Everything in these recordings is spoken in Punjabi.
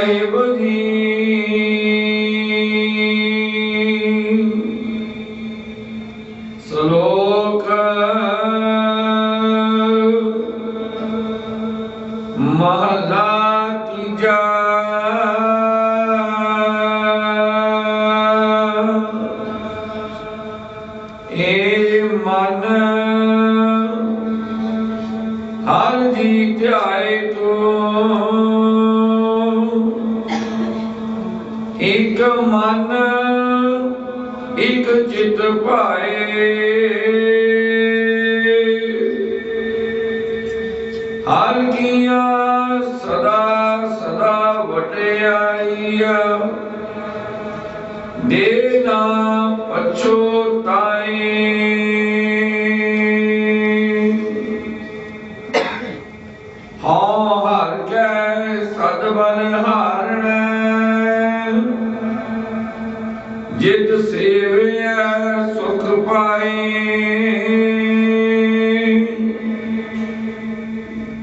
ਸਾਹਿਬ ਜੀ। ਸ਼ਲੋਕ ਮਹਲਾ ਤੀਜਾ। ਏ ਮਨ ਹਰ ਜੀ ਧਿਆਏ ਤੂੰ ਇਕ ਮਨ, ਇਕ ਚਿਤ ਭਾਏ। ਹਰ ਕੀਆ ਸਦਾ ਸਦਾ ਵਟਿਆਈਆ। ਦੇ ਨਾ ਪਛੋਤਾਏ ਹਾਂ ਹਰ ਕੈ ਸਦ ਹਾ ਜਿਤ ਸੇਵਿਆ ਸੁਖ ਪਾਏ।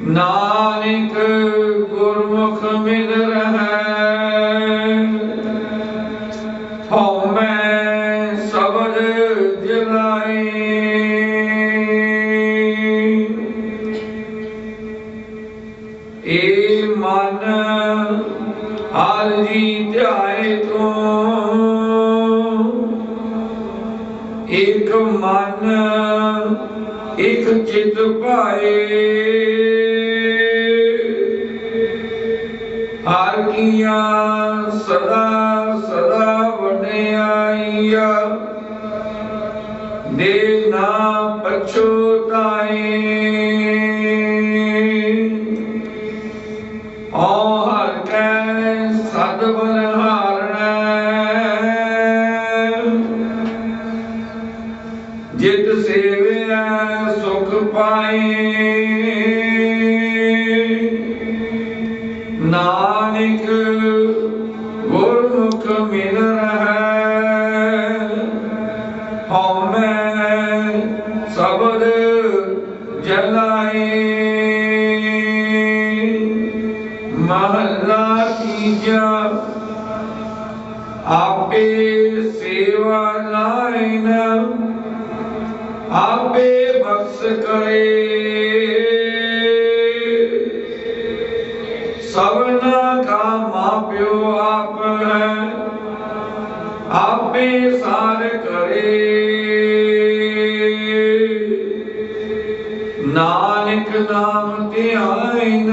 ਨਾਨਕ ਗੁਰਮੁਖ ਮਿਲ ਰਹੈ, ਹਉ ਮੈਂ ਸਬਦ ਜਲਾਈ ਏ ਮਨ ਹਰ ਜੀ ਧਿਆਏ ਤੂੰ। ਇਕ ਮਨ, ਇਕ ਚਿਤ ਭਾਏ। ਹਰ ਕੀਆ ਸਦਾ ਸਦਾ ਵਡਿਆਈਆ। ਦੇ ਨਾ ਪਛੋਤਾਏ ਓ ਹਰ ਕੈ ਸਦ ਪਾਏ ਨਾਨਕ ਗੁਰਮੁਖ ਮਿਲ ਰਹੈ ਹਉ ਮੈਂ ਸਬਦ ਜਲਾਏ ਮਹਲਾ ਤੀਜਾ ਆਪੇ ਸੇਵਾ ਲਾਇਨ ਆਪੇ ਬਖਸ਼ ਕਰੇ। ਸਭਨਾ ਕਾ ਮਾਪਿਓ ਆਪ ਹੈ ਆਪੇ ਸਾਰ ਕਰੇ। ਨਾਨਕ ਨਾਮ ਧਿਆਇਨ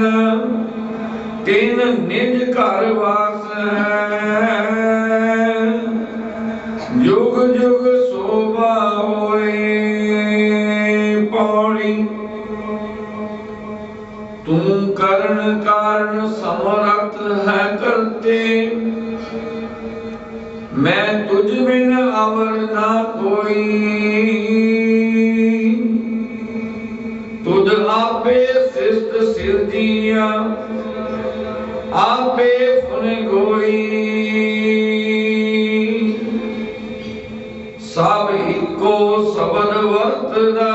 ਤਿਨ ਨਿਜ ਘਰ ਵਾਸ ਤੂੰ ਕਰਨ ਕਾਰਨ ਸਮਰੱਥ ਹੈ ਕਰਤੇ। ਮੈਂ ਤੁਝ ਬਿਨ ਅਵਰ ਨਾ ਕੋਈ। ਤੁਧ ਆਪੇ ਸਿਸਤ ਸਿਰਜੀਆ, ਆਪੇ ਫੁਨ ਗੋਈ। ਸਭ ਇੱਕੋ ਸ਼ਬਦ ਵਰਤਦਾ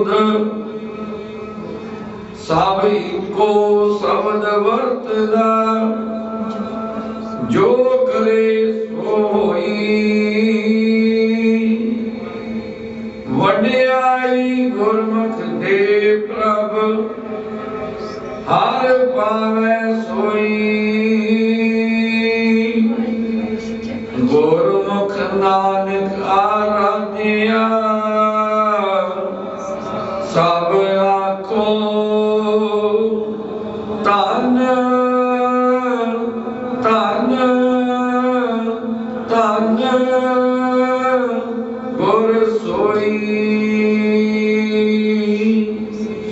ਸੁਧ ਸਭ ਇੱਕੋ ਸ਼ਬਦ ਵਰਤਦਾ, ਜੋ ਕਰੇ ਸੋ ਹੋਈ। ਵਡਿਆਈ ਗੁਰਮੁਖ ਦੇ ਪ੍ਰਭ, ਹਰ ਪਾਵੈ ਸੋਈ। ਗੁਰਮੁਖ ਨਾਨਕ ਆਰਾਧਿਆ